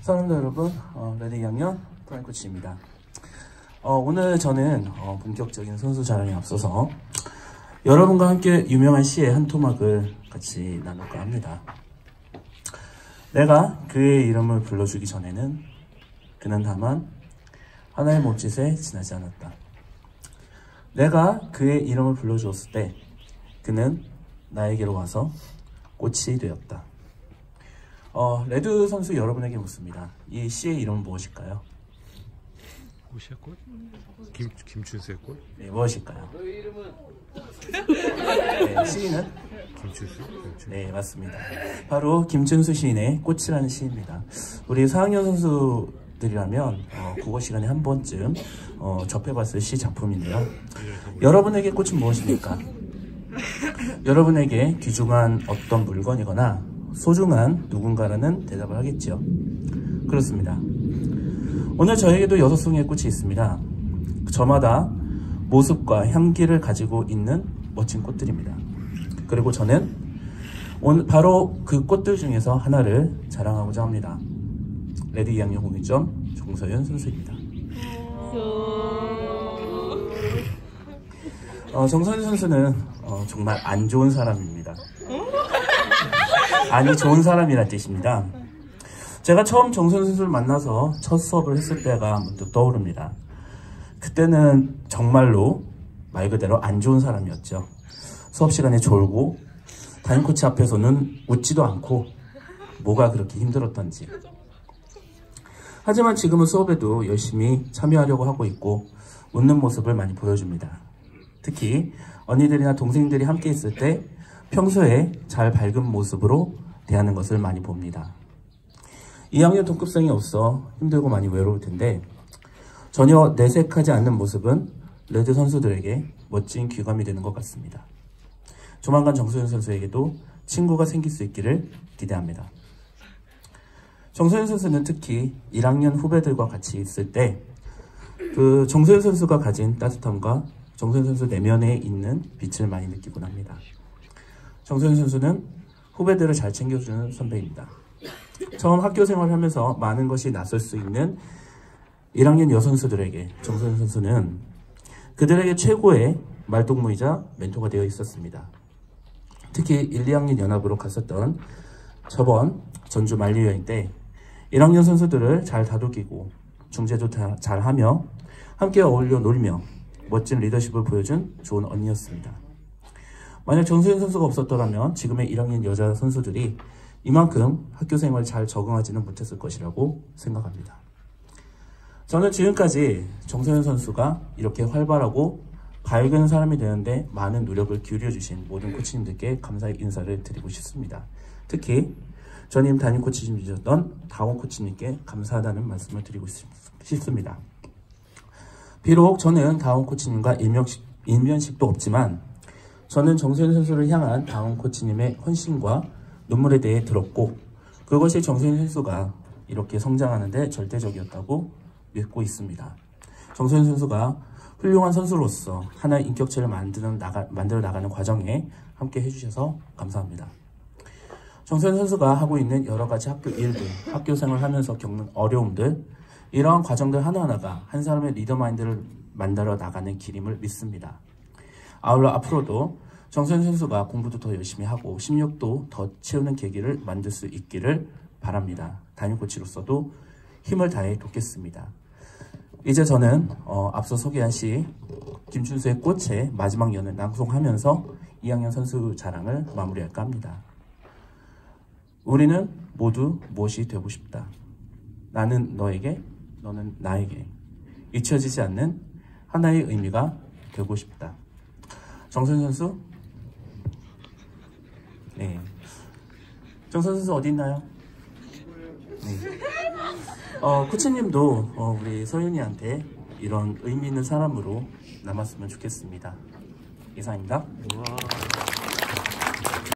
사람들 여러분, 어, 레드 2학년 프라임코치입니다. 어, 오늘 저는 어, 본격적인 선수 자랑에 앞서서 여러분과 함께 유명한 시의 한 토막을 같이 나눌까 합니다. 내가 그의 이름을 불러주기 전에는 그는 다만 하나의 몸짓에 지나지 않았다. 내가 그의 이름을 불러주었을 때 그는 나에게로 와서 꽃이 되었다. 어, 레드 선수 여러분에게 묻습니다. 이 시의 이름은 무엇일까요? 꽃이야 꽃? 김 김춘수의 꽃? 네, 무엇일까요? 네, 시인은? 김춘수? 김춘수. 네, 맞습니다. 바로 김준수 시인의 꽃이라는 시입니다. 우리 4학년 선수들이라면 어, 국어 시간에 한 번쯤 어, 접해봤을 시 작품인데요. 여러분에게 꽃은 무엇입니까? 여러분에게 귀중한 어떤 물건이거나 소중한 누군가라는 대답을 하겠죠. 그렇습니다. 오늘 저에게도 여섯 송이의 꽃이 있습니다. 저마다 모습과 향기를 가지고 있는 멋진 꽃들입니다. 그리고 저는 오늘 바로 그 꽃들 중에서 하나를 자랑하고자 합니다. 레드 2학년 공유점 종서윤 선수입니다. 어, 정서윤 선수는 어, 정말 안 좋은 사람입니다. 아니 좋은 사람이란 뜻입니다. 제가 처음 정선 선수를 만나서 첫 수업을 했을 때가 문득 떠오릅니다. 그때는 정말로 말 그대로 안 좋은 사람이었죠. 수업 시간에 졸고 담임 코치 앞에서는 웃지도 않고 뭐가 그렇게 힘들었던지. 하지만 지금은 수업에도 열심히 참여하려고 하고 있고 웃는 모습을 많이 보여줍니다. 특히 언니들이나 동생들이 함께 있을 때 평소에 잘 밝은 모습으로 대하는 것을 많이 봅니다. 2학년 동급생이 없어 힘들고 많이 외로울 텐데 전혀 내색하지 않는 모습은 레드 선수들에게 멋진 귀감이 되는 것 같습니다. 조만간 정소연 선수에게도 친구가 생길 수 있기를 기대합니다. 정소연 선수는 특히 1학년 후배들과 같이 있을 때 그 정소연 선수가 가진 따뜻함과 정소연 선수 내면에 있는 빛을 많이 느끼곤 합니다. 정소연 선수는 후배들을 잘 챙겨주는 선배입니다. 처음 학교 생활을 하면서 많은 것이 낯설 수 있는 1학년 여선수들에게 정소연 선수는 그들에게 최고의 말동무이자 멘토가 되어 있었습니다. 특히 1, 2학년 연합으로 갔었던 저번 전주 만리 여행 때 1학년 선수들을 잘 다독이고 중재도 잘 하며 함께 어울려 놀며 멋진 리더십을 보여준 좋은 언니였습니다. 만약 정수현 선수가 없었더라면 지금의 1학년 여자 선수들이 이만큼 학교 생활 잘 적응하지는 못했을 것이라고 생각합니다. 저는 지금까지 정소현 선수가 이렇게 활발하고 밝은 사람이 되는데 많은 노력을 기울여주신 모든 코치님들께 감사의 인사를 드리고 싶습니다. 특히 전임 담임 코치님이셨던 다원 코치님께 감사하다는 말씀을 드리고 싶습니다. 비록 저는 다원 코치님과 일면식도 없지만 저는 정소현 선수를 향한 다원 코치님의 헌신과 눈물에 대해 들었고 그것이 정소현 선수가 이렇게 성장하는데 절대적이었다고 믿고 있습니다. 정소현 선수가 훌륭한 선수로서 하나의 인격체를 만드는 나가, 만들어 나가는 과정에 함께 해주셔서 감사합니다. 정소현 선수가 하고 있는 여러 가지 학교 일들, 학교 생활을 하면서 겪는 어려움들, 이러한 과정들 하나하나가 한 사람의 리더 마인드를 만들어 나가는 길임을 믿습니다. 아울러 앞으로도 정선 선수가 공부도 더 열심히 하고 심력도 더 채우는 계기를 만들 수 있기를 바랍니다. 담임 코치로서도 힘을 다해 돕겠습니다. 이제 저는 어, 앞서 소개한 시 김춘수의 꽃의 마지막 연을 낭송하면서 2학년 선수 자랑을 마무리할까 합니다. 우리는 모두 무엇이 되고 싶다. 나는 너에게, 너는 나에게 잊혀지지 않는 하나의 의미가 되고 싶다. 정선 선수 네. 정선 선수 어디 있나요? 네. 어, 코치님도 어, 우리 서윤이한테 이런 의미 있는 사람으로 남았으면 좋겠습니다. 이상입니다. 우와.